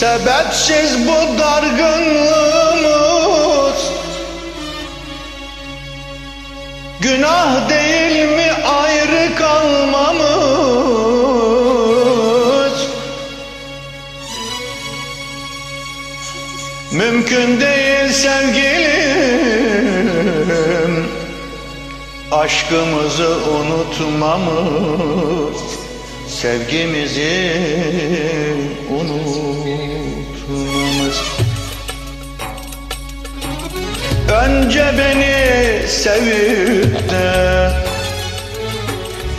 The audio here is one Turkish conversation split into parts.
Sebepsiz bu dargınlığımız Günah değil mi ayrı kalmamız? Mümkün değil sevgilim Aşkımızı unutmamız Sevgimizi unutmamız. Önce beni sevip de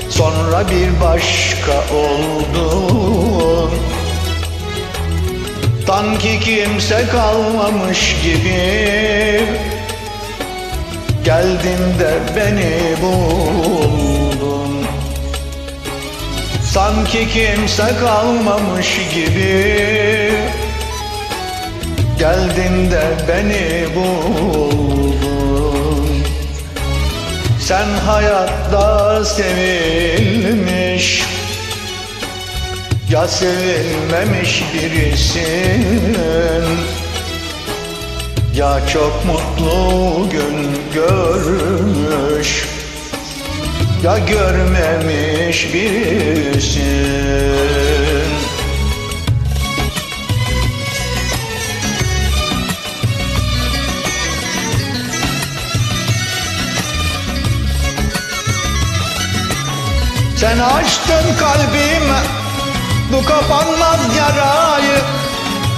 Sonra bir başka oldun. Sanki kimse kalmamış gibi. Geldin de beni buldun Sanki kimse kalmamış gibi. Geldin de beni buldun. Sen hayatta sevilmiş Ya sevilmemiş birisin. Ya çok mutlu gün görmüş Ya görmemiş birisin. Sen açtın kalbime bu kapanmaz yarayı.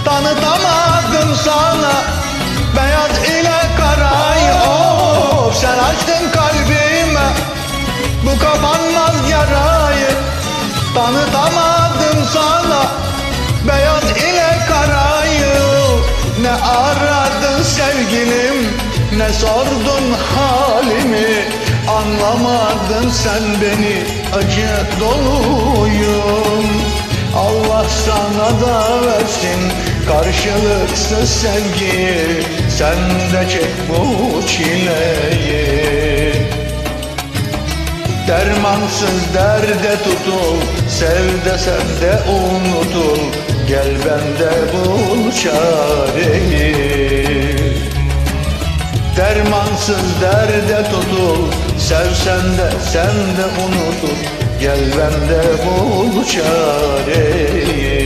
Tanıtamadım sana beyaz Tanıtamadım sana. Beyaz ile karayı Ne aradın sevgilim? Ne sordun halimi? Anlamadın sen beni acı doluyum. Allah sana da versin karşılıksız sevgi. Sen de çek bu çileyi Dermansız derde tutul Sev de sen de unutul. Gel bende bul çareyi. Dermansız derde tutul Sevsen de sen de unutul. Gel bende bul çareyi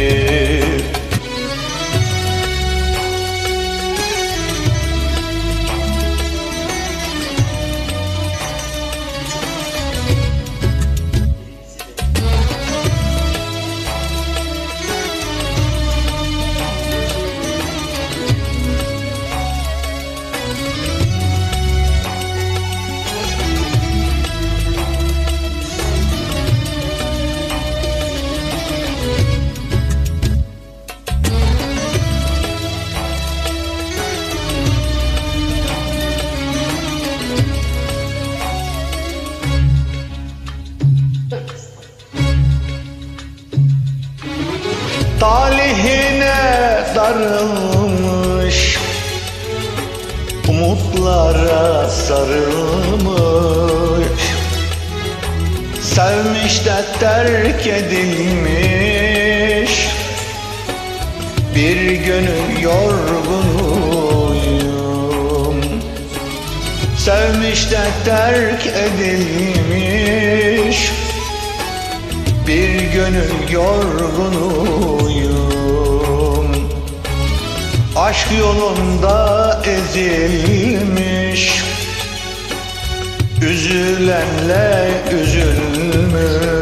Darılmış Umutlara sarılmış. Sevmiş de terk edilmiş Bir gönül yorgunuyum. Sevmiş de terk edilmiş bir gönül yorgunuyum Aşk yolunda ezilmiş. Üzülenle üzülmüş.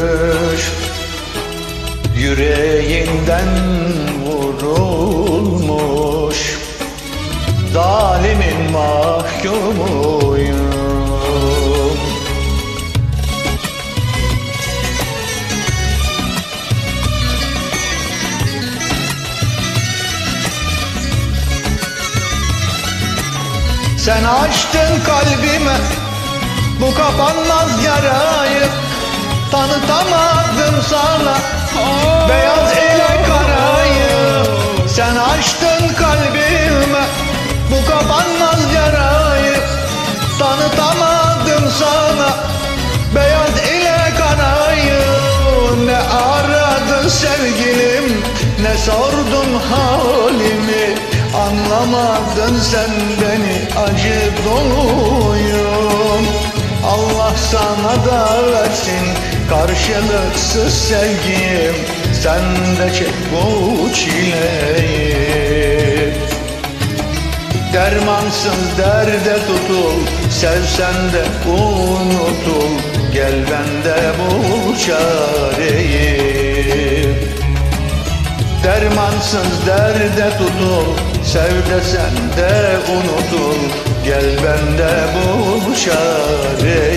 Yüreğinden vurulmuş. Zalimin mahkumuyum Sen açtın kalbime bu kapanmaz yarayı. Tanıtamadım sana beyaz ile karayı. Sen açtın kalbime bu kapanmaz yarayı. Tanıtamadım sana beyaz ile karayı. Ne aradın sevgilim ne sordun halimi Anlamadın sen beni acı doluyum. Allah sana da versin karşılıksız sevgim. Sen de çek bu çileyi. Dermansız derde tutul Sevsen de unutul. Gel bende bul çareyi. Dermansız derde tutul Sev desen de unutul Gel bende bul çareyi